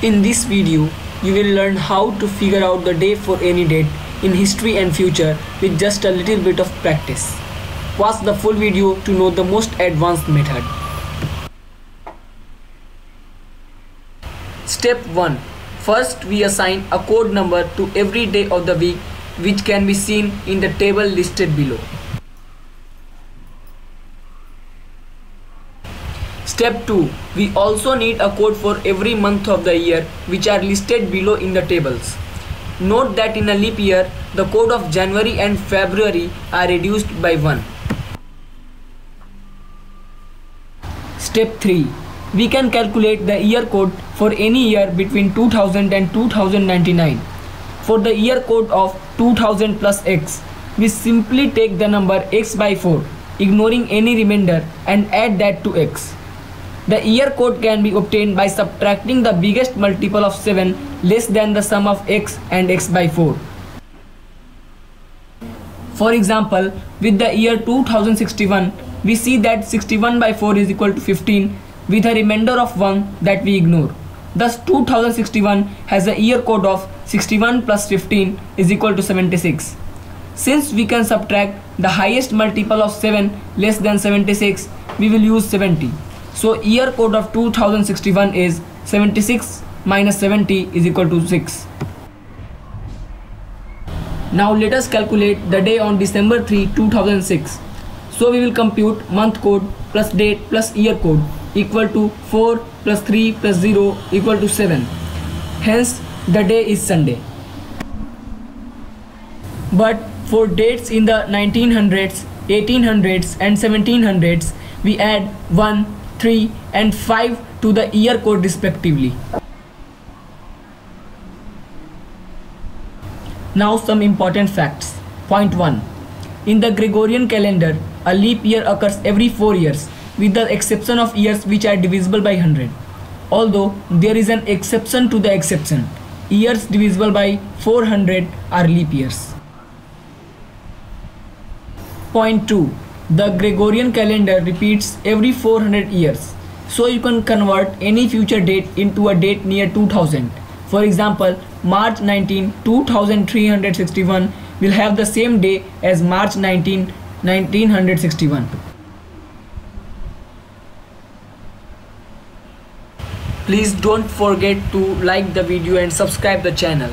In this video, you will learn how to figure out the day for any date in history and future with just a little bit of practice. Watch the full video to know the most advanced method. Step 1. First, we assign a code number to every day of the week which can be seen in the table listed below. Step 2. We also need a code for every month of the year which are listed below in the tables. Note that in a leap year, the code of January and February are reduced by 1. Step 3. We can calculate the year code for any year between 2000 and 2099. For the year code of 2000 plus x, we simply take the number x by 4, ignoring any remainder and add that to x. The year code can be obtained by subtracting the biggest multiple of 7 less than the sum of x and x by 4. For example, with the year 2061, we see that 61 by 4 is equal to 15 with a remainder of 1 that we ignore. Thus 2061 has a year code of 61 plus 15 is equal to 76. Since we can subtract the highest multiple of 7 less than 76, we will use 70. So year code of 2061 is 76 minus 70 is equal to 6. Now let us calculate the day on December 3, 2006. So we will compute month code plus date plus year code equal to 4 plus 3 plus 0 equal to 7. Hence the day is Sunday. But for dates in the 1900s, 1800s and 1700s, we add 1, 3 and 5 to the year code respectively. Now some important facts. Point 1. In the Gregorian calendar, a leap year occurs every 4 years with the exception of years which are divisible by 100. Although there is an exception to the exception. Years divisible by 400 are leap years. Point 2 the Gregorian calendar repeats every 400 years. So you can convert any future date into a date near 2000. For example, March 19, 2361 will have the same day as March 19, 1961. Please don't forget to like the video and subscribe the channel.